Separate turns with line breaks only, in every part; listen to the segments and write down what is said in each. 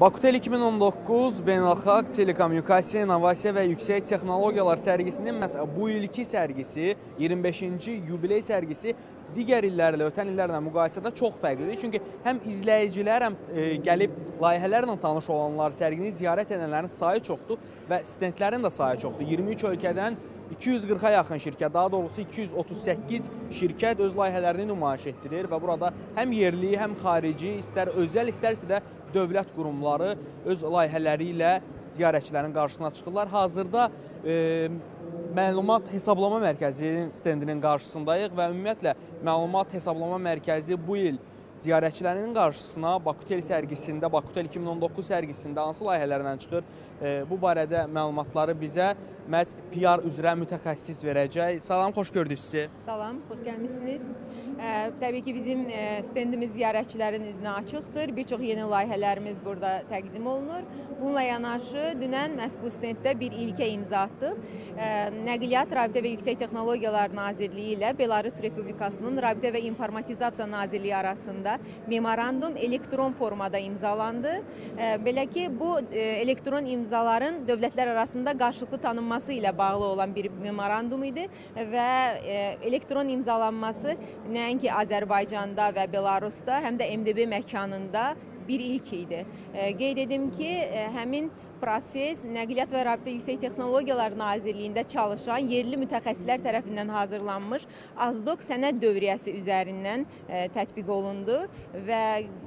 Bakutel 2019 Beynəlxalq Telekommunikasiya, İnnovasiya və Yüksək Texnologiyalar sərgisinin məhz bu ilki sərgisi, 25-ci yubiley sərgisi digər illərlə, ötən illərlə müqayisədə çox fərqlidir. Çünki həm izləyicilər, həm e, gəlib layihələrlə tanış olanlar, sərgini ziyarət edənlərin sayı çoxdur və stendlərin də sayı çoxdur. 23 ölkədən 240-a yaxın şirkət, daha doğrusu 238 şirkət öz layihələrini nümayiş etdirir və burada həm yerli, həm xarici, istər özəl, istərsə də dövlət qurumları öz layihələri ilə ziyarətçilərin qarşısına çıxırlar. Hazırda e, məlumat hesablama mərkəzinin stendinin qarşısındayıq və ümumiyyətlə məlumat hesablama mərkəzi bu il ziyarətçilərinin qarşısına Bakutel sərgisində, Bakutel 2019 sərgisində hansı layihələrlə çıxır? E, bu barədə məlumatları bizə məhz PR üzrə mütəxəssis verəcək. Salam, xoş gördük sizi.
Salam, xoş gəlmisiniz. Ə, təbii ki, bizim ə, stendimiz ziyarətçilərin üzünə açıqdır. Bir çox yeni layihələrimiz burada təqdim olunur. Bununla yanaşı dünən məhz bu stenddə bir ilkə imza atdıq. Ə, Nəqliyyat, Rabitə və Yüksək Texnologiyalar Nazirliyi ilə Belarus Respublikasının Rabitə və İnformatizasiya Nazirliyi arasında memorandum elektron formada imzalandı. Belə ki, bu ə, elektron imzaların dövlətlər arasında qarşılıqlı tanınması ilə bağlı olan bir memorandum idi və ə, elektron imzalanması nəinki Azərbaycanda və Belarusda, həm də MDB məkanında bir ilk idi. E, qeyd edim ki, e, həmin proses Nəqliyyat və Rabitə Yüksək Texnologiyalar Nazirliyində çalışan yerli mütəxəssislər tərəfindən hazırlanmış Azdok sənəd dövriyyəsi üzərindən e, tətbiq olundu və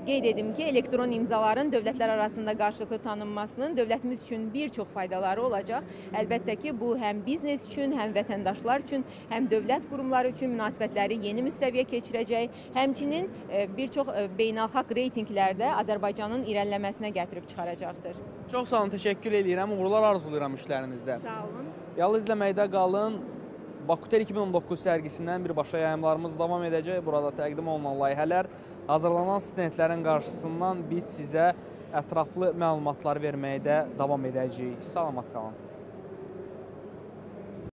qeyd edim ki, elektron imzaların dövlətlər arasında qarşılıqlı tanınmasının dövlətimiz üçün bir çox faydaları olacaq. Əlbəttə ki, bu həm biznes üçün, həm vətəndaşlar üçün, həm dövlət qurumları üçün münasibətləri yeni müstəviyə keçirəcək. Həmçinin e, bir çox e, beynəlxalq reytinqlərdə Azərbaycanın irəliləməsinə gətirib çıxaracaqdır.
Çox sağ olun, təşəkkür edirəm. Uğurlar arzulayıram işlərinizdə.
Sağ olun.
Yalnız izləməkdə qalın. Bakutel 2019 sərgisindən birbaşa yayımlarımız davam edəcək. Burada təqdim olunan layihələr, hazırlanan stendlərin qarşısından biz sizə ətraflı məlumatlar verməyə də davam edəcəyik. Salamat qalın.